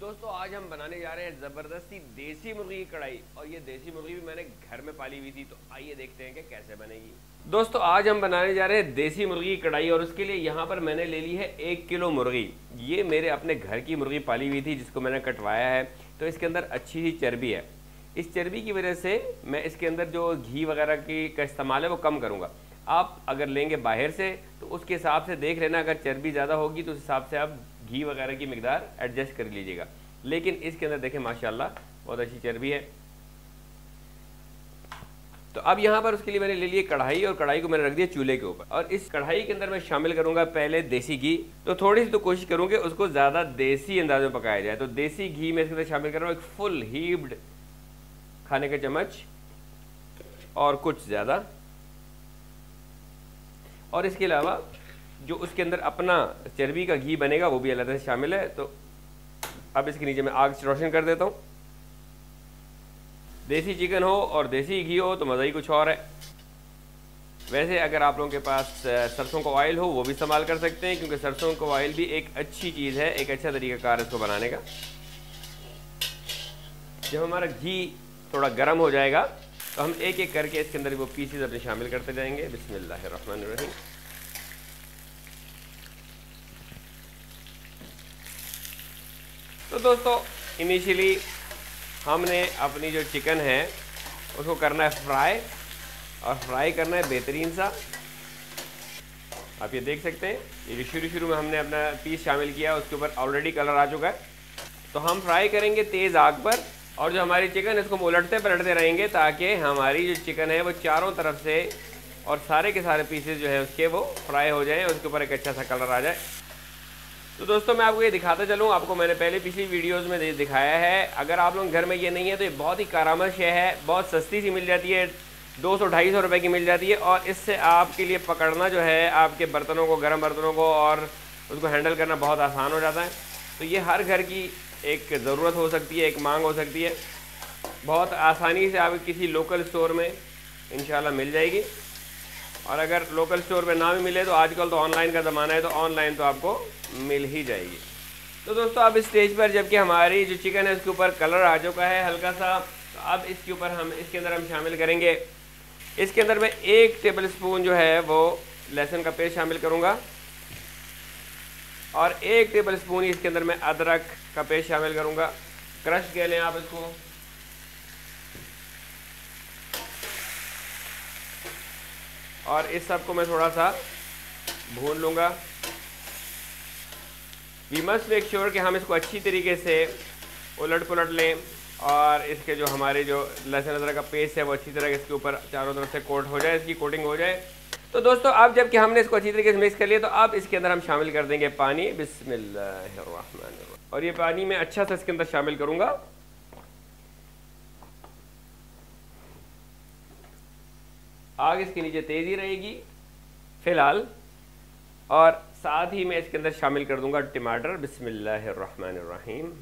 दोस्तों, आज हम बनाने जा रहे हैं ज़बरदस्ती देसी मुर्गी की कढ़ाई। और ये देसी मुर्गी भी मैंने घर में पाली हुई थी तो आइए देखते हैं कि कैसे बनेगी। दोस्तों, आज हम बनाने जा रहे हैं देसी मुर्गी की कढ़ाई, और उसके लिए यहाँ पर मैंने ले ली है एक किलो मुर्गी। ये मेरे अपने घर की मुर्गी पाली हुई थी, जिसको मैंने कटवाया है। तो इसके अंदर अच्छी ही चर्बी है। इस चर्बी की वजह से मैं इसके अंदर जो घी वगैरह की का इस्तेमाल है, वो कम करूँगा। आप अगर लेंगे बाहर से तो उसके हिसाब से देख लेना, अगर चर्बी ज़्यादा होगी तो उस हिसाब से आप घी वगैरह की मकदार एडजस्ट कर लीजिएगा। लेकिन इसके अंदर देखें, माशाल्लाह, बहुत अच्छी चर्बी है। तो अब यहाँ पर उसके लिए मैंने ले लिए कढ़ाई, और कढ़ाई को मैंने रख दिया चूल्हे के ऊपर। और इस कढ़ाई के अंदर मैं शामिल करूँगा पहले देसी घी। तो थोड़ी सी तो कोशिश करूँगी उसको ज़्यादा देसी अंदाज में पकाया जाए। तो देसी घी मैं इसके अंदर शामिल कर रहा हूँ एक फुल हीब्ड खाने का चम्मच, और कुछ ज़्यादा। और इसके अलावा जो उसके अंदर अपना चर्बी का घी बनेगा, वो भी अलग से शामिल है। तो अब इसके नीचे मैं आग रोशन कर देता हूँ। देसी चिकन हो और देसी घी हो तो मज़ा ही कुछ और है। वैसे अगर आप लोगों के पास सरसों का ऑयल हो, वो भी इस्तेमाल कर सकते हैं, क्योंकि सरसों का ऑयल भी एक अच्छी चीज़ है, एक अच्छा तरीका कार इसको बनाने का। जब हमारा घी थोड़ा गर्म हो जाएगा तो हम एक एक करके इसके अंदर वो पीसेज अपने शामिल करते जाएँगे। बिस्मिल्लाहिर्रहमानिर्रहीम। तो दोस्तों इनिशियली हमने अपनी जो चिकन है, उसको करना है फ्राई और फ्राई करना है बेहतरीन सा। आप ये देख सकते हैं, ये जो शुरू शुरू में हमने अपना पीस शामिल किया, उसके ऊपर ऑलरेडी कलर आ चुका है। तो हम फ्राई करेंगे तेज़ आग पर। और जो हमारी चिकन इसको हम उलटते पलटते रहेंगे ताकि हमारी जो चिकन है वो चारों तरफ़ से और सारे के सारे पीसेज जो है उसके वो फ्राई हो जाएँ उसके ऊपर एक अच्छा सा कलर आ जाए। तो दोस्तों, मैं आपको ये दिखाता चलूँ। आपको मैंने पहले पिछली वीडियोस में दिखाया है। अगर आप लोग घर में ये नहीं है तो ये बहुत ही कारामद शे है, बहुत सस्ती सी मिल जाती है, दो सौ, ढाई सौ रुपये की मिल जाती है और इससे आपके लिए पकड़ना जो है, आपके बर्तनों को, गर्म बर्तनों को और उसको हैंडल करना बहुत आसान हो जाता है। तो ये हर घर की एक ज़रूरत हो सकती है, एक मांग हो सकती है। बहुत आसानी से आप किसी लोकल स्टोर में इन मिल जाएगी। और अगर लोकल स्टोर में ना भी मिले तो आजकल तो ऑनलाइन का ज़माना है तो ऑनलाइन तो आपको मिल ही जाएगी। तो दोस्तों, अब स्टेज पर जबकि हमारी जो चिकन है, उसके ऊपर कलर आ चुका है हल्का सा। तो अब इसके ऊपर हम, इसके अंदर हम शामिल करेंगे। इसके अंदर मैं एक टेबल स्पून जो है, वो लहसुन का पेस्ट शामिल करूँगा। और एक टेबल स्पून इसके अंदर मैं अदरक का पेस्ट शामिल करूँगा। क्रश कह लें आप इसको। और इस सबको मैं थोड़ा सा भून लूँगा। वी मस्ट मेक श्योर कि हम इसको अच्छी तरीके से उलट पुलट लें और इसके जो हमारे जो लहसुन अदरक का पेस्ट है, वो अच्छी तरह इसके ऊपर चारों तरफ़ से कोट हो जाए, इसकी कोटिंग हो जाए। तो दोस्तों अब जबकि हमने इसको अच्छी तरीके से मिक्स कर लिया तो अब इसके अंदर हम शामिल कर देंगे पानी। बिस्मिल्लाह और ये पानी मैं अच्छा सा इसके अंदर शामिल करूँगा। आग इसके नीचे तेज़ी रहेगी, फ़िलहाल। और साथ ही मैं इसके अंदर शामिल कर दूँगा टमाटर। बिस्मिल्लाहिर्रहमानिर्रहीम।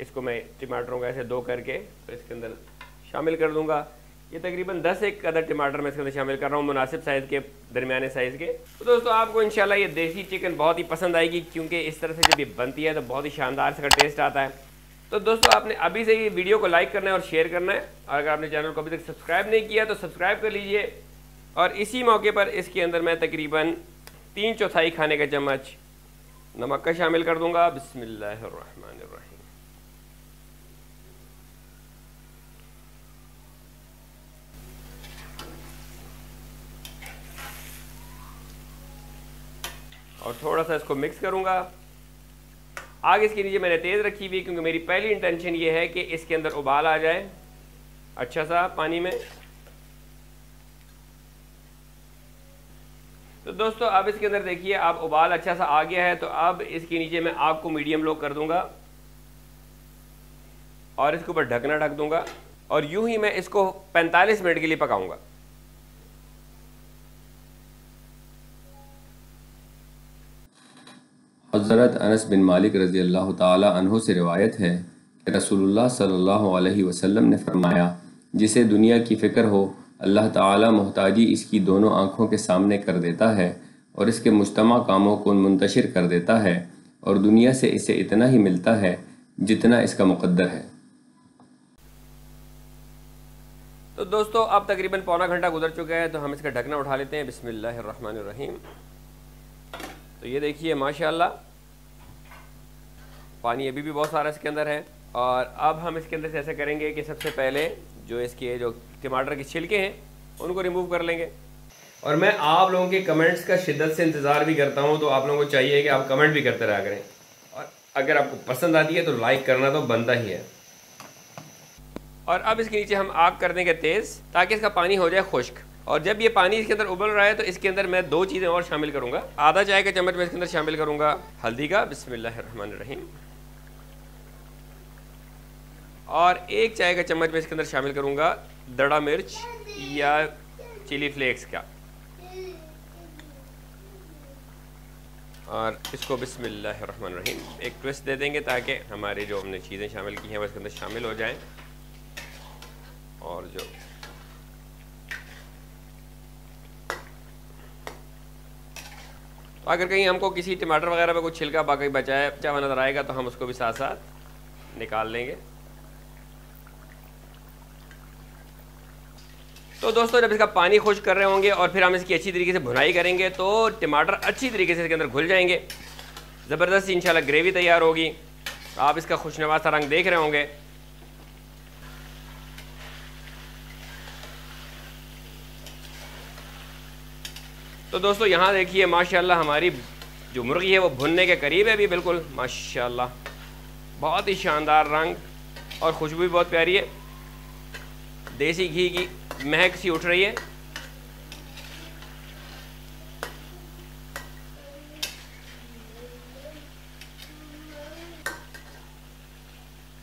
इसको मैं टमाटरों का ऐसे दो करके तो इसके अंदर शामिल कर दूँगा। ये तकरीबन 10 एक अदर टमाटर मैं इसके अंदर शामिल कर रहा हूँ, मुनासिब साइज़ के, दरमियाने साइज़ के। तो दोस्तों, आपको इंशाल्लाह ये देसी चिकन बहुत ही पसंद आएगी, क्योंकि इस तरह से जब ये बनती है तो बहुत ही शानदार से टेस्ट आता है। तो दोस्तों, आपने अभी से ही वीडियो को लाइक करना है और शेयर करना है। और अगर आपने चैनल को अभी तक सब्सक्राइब नहीं किया तो सब्सक्राइब कर लीजिए। और इसी मौके पर इसके अंदर मैं तकरीबन तीन चौथाई खाने का चम्मच नमक का शामिल कर दूँगा। बिस्मिल्लाहिर्रहमानिर्रहीम। और थोड़ा सा इसको मिक्स करूँगा। आग इसके नीचे मैंने तेज़ रखी हुई क्योंकि मेरी पहली इंटेंशन ये है कि इसके अंदर उबाल आ जाए। अच्छा सा पानी में। तो दोस्तों, अब इसके अंदर देखिए, अब उबाल अच्छा सा आ गया है तो अब इसके नीचे मैं आग को मीडियम लो कर दूँगा। और इसके ऊपर ढकना ढक दूँगा। और यूँ ही मैं इसको 45 मिनट के लिए पकाऊँगा। हज़रत अनस बिन मालिक रज़ी अल्लाह तहों से रिवायत है कि रसूलुल्लाह सल्लल्लाहु अलैहि वसल्लम ने फरमाया, जिसे दुनिया की फ़िक्र हो, अल्लाह ताला मोहताजी इसकी दोनों आँखों के सामने कर देता है और इसके मुश्तमा कामों को मुंतशिर कर देता है और दुनिया से इसे इतना ही मिलता है जितना इसका मुकद्दर है। तो दोस्तों, अब तकरीबन पौना घंटा गुजर चुका है तो हम इसका ढकना उठा लेते हैं। बिस्मिल्लाहिर्रहमानिर्रहीम। तो ये देखिए, माशाल्लाह। पानी अभी भी बहुत सारा इसके अंदर है। और अब हम इसके अंदर से ऐसे करेंगे कि सबसे पहले जो इसके जो टमाटर के छिलके हैं, उनको रिमूव कर लेंगे। और मैं आप लोगों के कमेंट्स का शिद्दत से इंतज़ार भी करता हूँ तो आप लोगों को चाहिए कि आप कमेंट भी करते रहा करें। और अगर आपको पसंद आती है तो लाइक करना तो बनता ही है। और अब इसके नीचे हम आग कर देंगे तेज़, ताकि इसका पानी हो जाए खुश्क। और जब ये पानी इसके अंदर उबल रहा है तो इसके अंदर मैं दो चीज़ें और शामिल करूँगा। आधा चाय का चम्मच मैं इसके अंदर शामिल करूँगा। हल्दी का, बिस्मिल्लाहिर्रहमानिर्रहीम। और एक चाय का चम्मच मैं इसके अंदर शामिल करूँगा। दड़ा मिर्च या चिली फ्लेक्स का। और इसको बिस्मिल्लाहिर्रहमानिर्रहीम एक ट्विस्ट दे देंगे ताकि हमारे जो हमने चीज़ें शामिल की हैं, वो इसके अंदर शामिल हो जाएँ। और जो अगर कहीं हमको किसी टमाटर वगैरह में कुछ छिलका बाकी बचाया बचा हुआ नज़र आएगा तो हम उसको भी साथ साथ निकाल लेंगे। तो दोस्तों, जब इसका पानी खुश कर रहे होंगे और फिर हम इसकी अच्छी तरीके से भुनाई करेंगे तो टमाटर अच्छी तरीके से इसके अंदर घुल जाएँगे। ज़बरदस्त, इंशाल्लाह, ग्रेवी तैयार होगी। आप इसका खुशनवा सा रंग देख रहे होंगे। तो दोस्तों, यहाँ देखिए, माशाल्लाह हमारी जो मुर्गी है, वो भुनने के करीब है अभी बिल्कुल, माशाल्लाह। बहुत ही शानदार रंग और खुशबू भी बहुत प्यारी है। देसी घी की महक सी उठ रही है।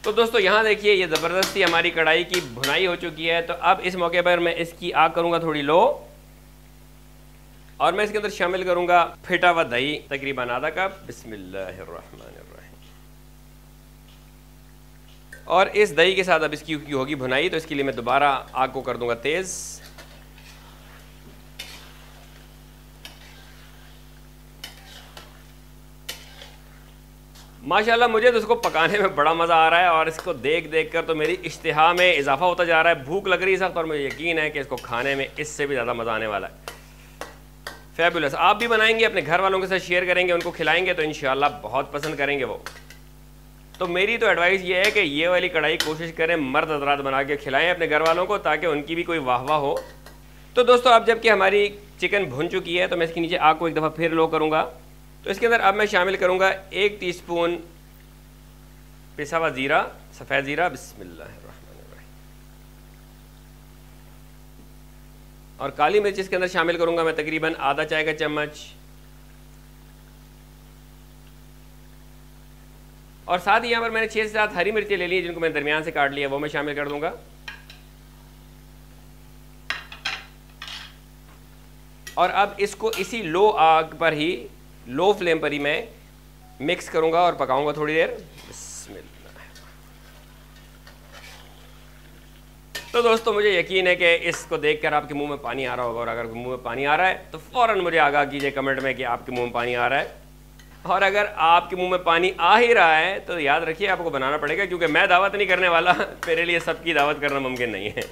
तो दोस्तों, यहाँ देखिए, ये ज़बरदस्ती हमारी कढ़ाई की भुनाई हो चुकी है। तो अब इस मौके पर मैं इसकी आग करूँगा थोड़ी लो। और मैं इसके अंदर शामिल करूँगा फिटा हुआ दही, तकरीबन आधा कप। बिस्मिल्लाहिर्रहमानिर्रहीम। और इस दही के साथ अब इसकी होगी भुनाई तो इसके लिए मैं दोबारा आग को कर दूँगा तेज़। माशाल्लाह, मुझे तो इसको पकाने में बड़ा मज़ा आ रहा है और इसको देख देख कर तो मेरी इश्तहा में इजाफा होता जा रहा है। भूख लग रही है सख्त और मुझे यकीन है कि इसको खाने में इससे भी ज़्यादा मज़ा आने वाला है। फेबुलस आप भी बनाएँगे, अपने घर वालों के साथ शेयर करेंगे, उनको खिलाएँगे तो इन बहुत पसंद करेंगे वो। तो मेरी तो एडवाइस ये है कि ये वाली कढ़ाई कोशिश करें, मर्द हजरात बना के खिलाएँ अपने घर वालों को, ताकि उनकी भी कोई वाह वाह हो। तो दोस्तों, अब जबकि हमारी चिकन भुन चुकी है तो मैं इसके नीचे आग को एक दफ़ा फिर लो करूँगा। तो इसके अंदर अब मैं शामिल करूँगा एक टीस्पून पिसा हुआ ज़ीरा, सफ़ेद ज़ीरा। बिस्मिल्लाह और काली मिर्च इसके अंदर शामिल करूँगा मैं तकरीबन आधा चाय का चम्मच। और साथ ही यहाँ पर मैंने छः से सात हरी मिर्चें ले ली, जिनको मैंने दरमियान से काट लिया, वो मैं शामिल कर दूँगा। और अब इसको इसी लो आग पर ही, लो फ्लेम पर ही मैं मिक्स करूँगा और पकाऊँगा थोड़ी देर। तो दोस्तों, मुझे यकीन है कि इसको देखकर आपके मुँह में पानी आ रहा होगा और अगर मुँह में पानी आ रहा है तो फ़ौरन मुझे आगाह कीजिए कमेंट में कि आपके मुँह में पानी आ रहा है। और अगर आपके मुँह में पानी आ ही रहा है तो याद रखिए, आपको बनाना पड़ेगा, क्योंकि मैं दावत नहीं करने वाला। मेरे लिए सबकी दावत करना मुमकिन नहीं है।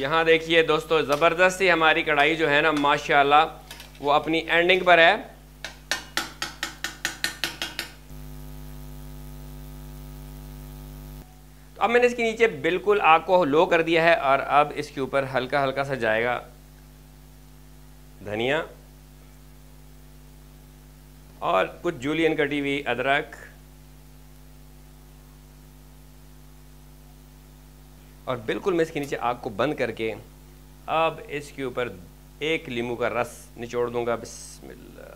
यहाँ देखिए दोस्तों, ज़बरदस्ती हमारी कढ़ाई जो है ना, माशाल्लाह, वो अपनी एंडिंग पर है। तो अब मैंने इसके नीचे बिल्कुल आग को लो कर दिया है और अब इसके ऊपर हल्का हल्का सा जाएगा धनिया और कुछ जूलियन कटी हुई अदरक। और बिल्कुल मैं इसके नीचे आग को बंद करके अब इसके ऊपर एक लींबू का रस निचोड़ दूँगा। बिस्मिल्लाह।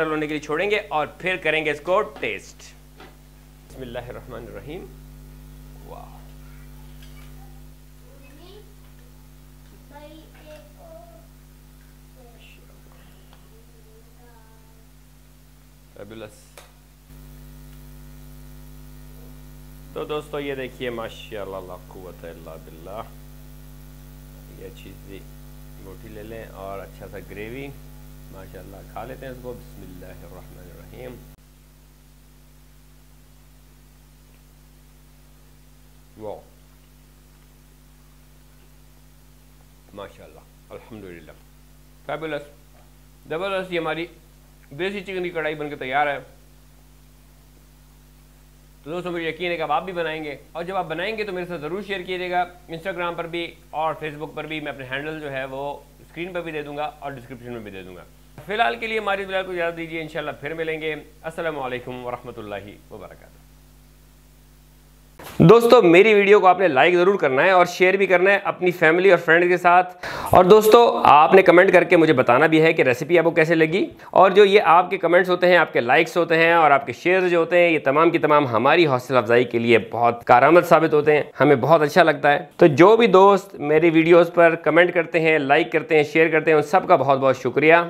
होने के लिए छोड़ेंगे और फिर करेंगे इसको टेस्ट बसमीम वाह। फेबुलस तो दोस्तों, ये देखिए, माशाल्लाह बिल्ला ये अच्छी सी रोटी ले लें और अच्छा सा ग्रेवी, माशाल्लाह, खा लेते हैं इसको। बिस्मिल्लाहिर्रहमानिर्रहीम। वाह माशाल्लाह, अल्हम्दुलिल्लाह। फैबुलस। ज़बरदस्त, ये हमारी देसी चिकन की कढ़ाई बनकर तैयार है। तो दोस्तों, मुझे यकीन है कि आप भी बनाएँगे। और जब आप बनाएँगे तो मेरे साथ ज़रूर शेयर कीजिएगा। इंस्टाग्राम पर भी और फेसबुक पर भी मैं अपने हैंडल जो है वो स्क्रीन पर भी दे दूँगा और डिस्क्रिप्शन में भी दे दूँगा। फ़िलहाल के लिए हमारी बिलाल को इजाज़त दीजिए। इंशाल्लाह फिर मिलेंगे। असल वरहमल वर्का दोस्तों, मेरी वीडियो को आपने लाइक ज़रूर करना है और शेयर भी करना है अपनी फैमिली और फ्रेंड के साथ। और दोस्तों, आपने कमेंट करके मुझे बताना भी है कि रेसिपी आपको कैसे लगी। और जो ये आपके कमेंट्स होते हैं, आपके लाइक्स होते हैं और आपके शेयर जो होते हैं, ये तमाम की तमाम हमारी हौसला अफजाई के लिए बहुत कारामद साबित होते हैं। हमें बहुत अच्छा लगता है। तो जो भी दोस्त मेरी वीडियोज़ पर कमेंट करते हैं लाइक करते हैं शेयर करते हैं, उन सबका बहुत बहुत शुक्रिया।